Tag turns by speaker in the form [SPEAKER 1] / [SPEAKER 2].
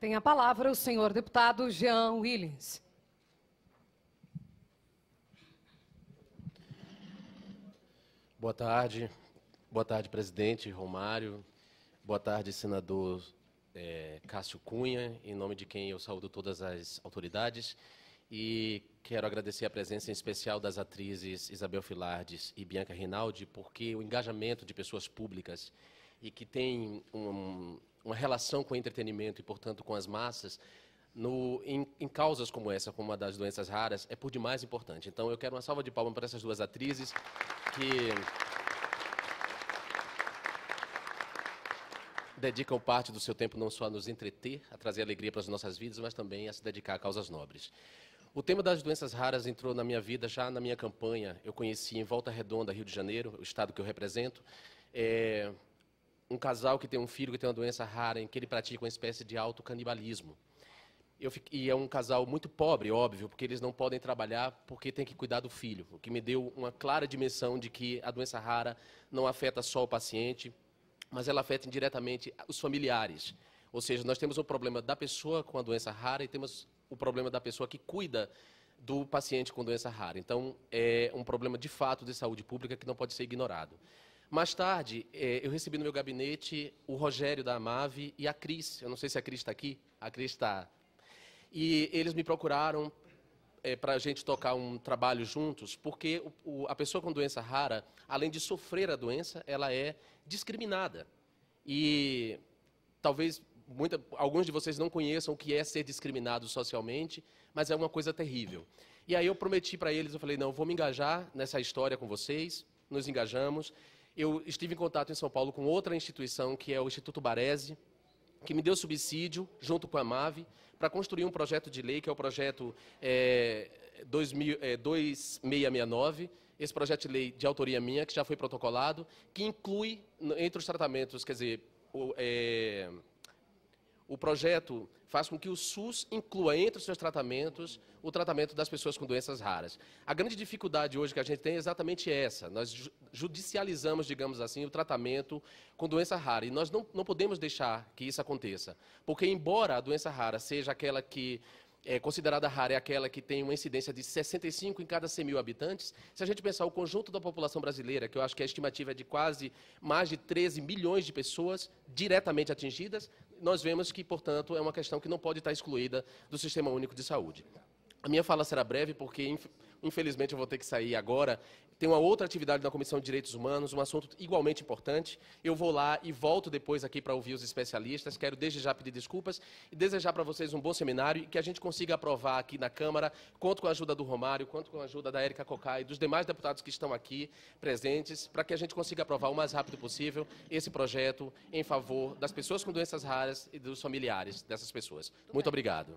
[SPEAKER 1] Tem a palavra o senhor deputado Jean Willens.
[SPEAKER 2] Boa tarde. Boa tarde, presidente Romário. Boa tarde, senador é, Cássio Cunha, em nome de quem eu saúdo todas as autoridades. E quero agradecer a presença em especial das atrizes Isabel Filardes e Bianca Rinaldi, porque o engajamento de pessoas públicas e que têm um, uma relação com o entretenimento e, portanto, com as massas, no, em, em, causas como essa, como a das doenças raras, é por demais importante. Então, eu quero uma salva de palmas para essas duas atrizes que dedicam parte do seu tempo não só a nos entreter, a trazer alegria para as nossas vidas, mas também a se dedicar a causas nobres. O tema das doenças raras entrou na minha vida já na minha campanha. Eu conheci em Volta Redonda, Rio de Janeiro, o estado que eu represento, é, um casal que tem um filho que tem uma doença rara, em que ele pratica uma espécie de autocanibalismo. Eu, e é um casal muito pobre, óbvio, porque eles não podem trabalhar porque tem que cuidar do filho, o que me deu uma clara dimensão de que a doença rara não afeta só o paciente, mas ela afeta indiretamente os familiares. Ou seja, nós temos o problema da pessoa com a doença rara e temos o problema da pessoa que cuida do paciente com doença rara. Então, é um problema de fato de saúde pública que não pode ser ignorado. Mais tarde, é, eu recebi no meu gabinete o Rogério da Amave e a Cris. Eu não sei se a Cris está aqui. A Cris está. E eles me procuraram é, para a gente tocar um trabalho juntos, porque a pessoa com doença rara, além de sofrer a doença, ela é discriminada. E talvez muita, alguns de vocês não conheçam o que é ser discriminado socialmente, mas é uma coisa terrível. E aí eu prometi para eles, eu falei, não, eu vou me engajar nessa história com vocês, nos engajamos. Eu estive em contato em São Paulo com outra instituição, que é o Instituto Baresi, que me deu subsídio, junto com a MAVE, para construir um projeto de lei, que é o projeto é, 2000, é, 2669, esse projeto de lei de autoria minha, que já foi protocolado, que inclui, entre os tratamentos, quer dizer, o, é, o projeto faz com que o SUS inclua entre os seus tratamentos o tratamento das pessoas com doenças raras. A grande dificuldade hoje que a gente tem é exatamente essa. Nós judicializamos, digamos assim, o tratamento com doença rara. E nós não, não podemos deixar que isso aconteça. Porque, embora a doença rara seja aquela que é, considerada rara é aquela que tem uma incidência de 65 em cada 100 mil habitantes. Se a gente pensar o conjunto da população brasileira, que eu acho que a estimativa é de quase mais de 13 milhões de pessoas diretamente atingidas, nós vemos que, portanto, é uma questão que não pode estar excluída do Sistema Único de Saúde. A minha fala será breve, porque, infelizmente, eu vou ter que sair agora. Tem uma outra atividade na Comissão de Direitos Humanos, um assunto igualmente importante. Eu vou lá e volto depois aqui para ouvir os especialistas. Quero desde já pedir desculpas e desejar para vocês um bom seminário e que a gente consiga aprovar aqui na Câmara, conto com a ajuda do Romário, conto com a ajuda da Érica Cocai e dos demais deputados que estão aqui presentes, para que a gente consiga aprovar o mais rápido possível esse projeto em favor das pessoas com doenças raras e dos familiares dessas pessoas. Muito obrigado.